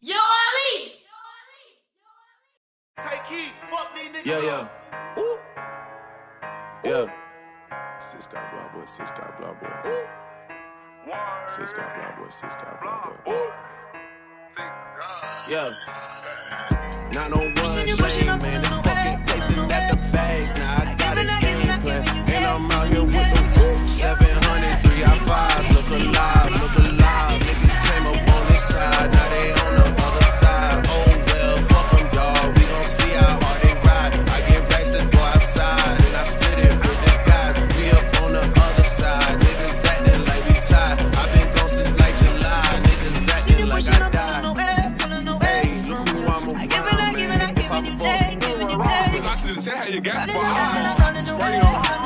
Yo, Ali! Yo Ali Tay Keith, fuck these niggas. Yeah, yeah. Ooh. Yeah. Six got BlocBoy, six got BlocBoy. Ooh. Six got BlocBoy, six got BlocBoy. Ooh. Yeah. Not on one shame, man. oxygen, check how you got spot. Spray on.